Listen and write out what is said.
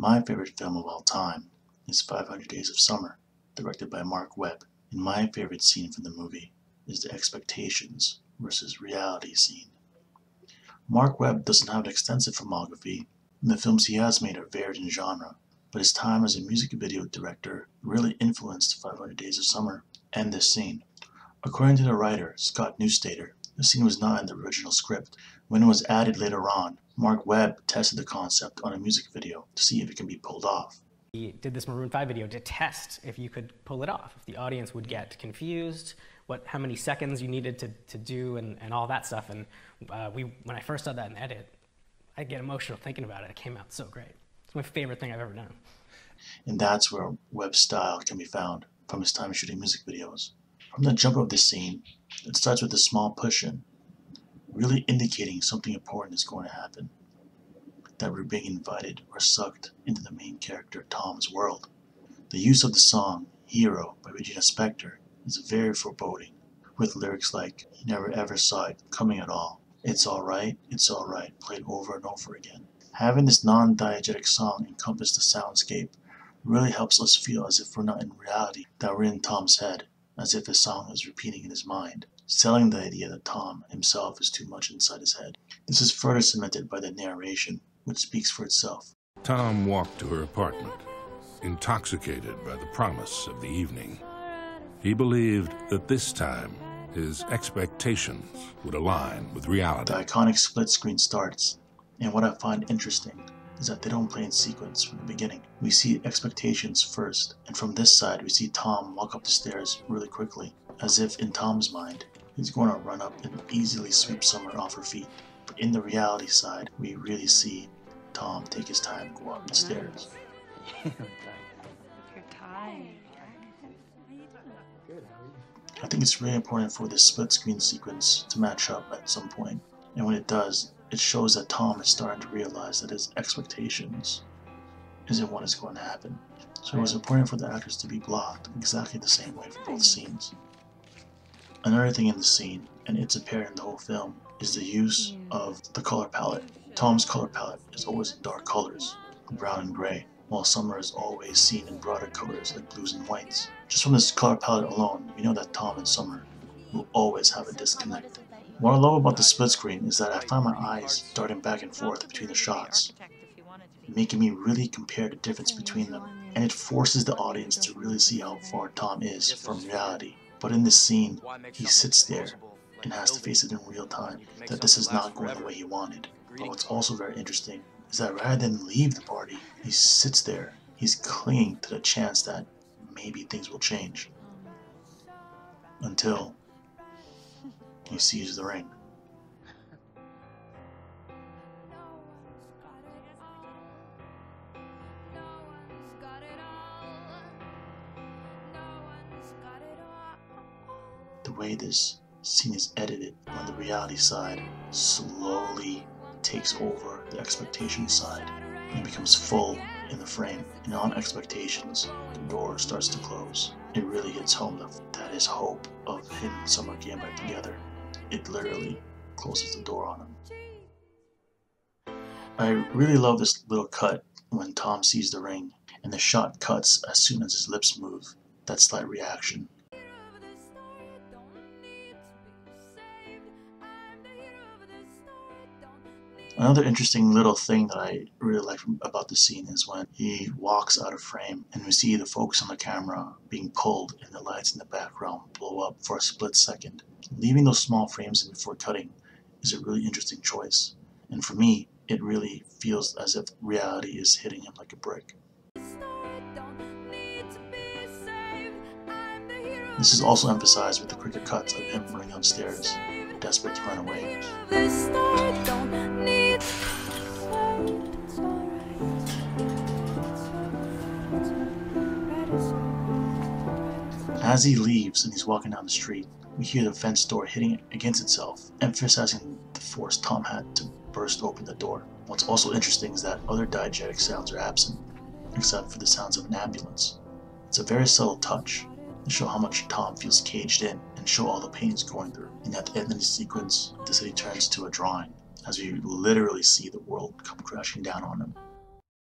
My favorite film of all time is 500 Days of Summer, directed by Marc Webb. And my favorite scene from the movie is the expectations versus reality scene. Marc Webb doesn't have an extensive filmography, and the films he has made are varied in genre, but his time as a music video director really influenced 500 Days of Summer and this scene. According to the writer, Scott Neustadter, the scene was not in the original script. When it was added later on, Marc Webb tested the concept on a music video to see if it can be pulled off. We did this Maroon 5 video to test if you could pull it off, if the audience would get confused, what, how many seconds you needed to, to do, and, and all that stuff. And uh, we, when I first saw that in edit, I get emotional thinking about it. It came out so great. It's my favorite thing I've ever done. And that's where Webb's style can be found from his time shooting music videos. From the jump of this scene, it starts with a small push-in really indicating something important is going to happen. That we're being invited or sucked into the main character Tom's world. The use of the song Hero by Regina Spektor is very foreboding, with lyrics like He never ever saw it coming at all. It's alright, it's alright, played over and over again. Having this non-diegetic song encompass the soundscape really helps us feel as if we're not in reality, that we're in Tom's head, as if the song is repeating in his mind selling the idea that Tom himself is too much inside his head. This is further cemented by the narration, which speaks for itself. Tom walked to her apartment, intoxicated by the promise of the evening. He believed that this time his expectations would align with reality. The iconic split screen starts, and what I find interesting is that they don't play in sequence from the beginning. We see expectations first, and from this side we see Tom walk up the stairs really quickly, as if in Tom's mind, He's going to run up and easily sweep Summer off her feet. But in the reality side, we really see Tom take his time go up the stairs. You're tired. I think it's really important for this split screen sequence to match up at some point. And when it does, it shows that Tom is starting to realize that his expectations isn't what is going to happen. So it was important for the actors to be blocked exactly the same way for both scenes. Another thing in the scene, and it's apparent in the whole film, is the use hmm. of the color palette. Tom's color palette is always in dark colors, brown and gray, while Summer is always seen in broader colors like blues and whites. Just from this color palette alone, we know that Tom and Summer will always have a disconnect. What I love about the split screen is that I find my eyes darting back and forth between the shots, making me really compare the difference between them, and it forces the audience to really see how far Tom is from reality. But in this scene, he sits there and has to face it in real time that this is not going the way he wanted. But what's also very interesting is that rather than leave the party, he sits there. He's clinging to the chance that maybe things will change. Oh, Until he sees the ring. Way this scene is edited on the reality side slowly takes over the expectation side and becomes full in the frame. And on expectations, the door starts to close. It really hits home that that is hope of him and Summer getting back together. It literally closes the door on him. I really love this little cut when Tom sees the ring and the shot cuts as soon as his lips move. That slight reaction Another interesting little thing that I really like about the scene is when he walks out of frame and we see the focus on the camera being pulled and the lights in the background blow up for a split second. Leaving those small frames in before cutting is a really interesting choice. And for me, it really feels as if reality is hitting him like a brick. This is also emphasized with the quicker cuts of him running downstairs, desperate to run away. As he leaves and he's walking down the street, we hear the fence door hitting against itself, emphasizing the force Tom had to burst open the door. What's also interesting is that other diegetic sounds are absent, except for the sounds of an ambulance. It's a very subtle touch to show how much Tom feels caged in show all the pain he's going through. And at the end of the sequence, the city turns to a drawing as we literally see the world come crashing down on him.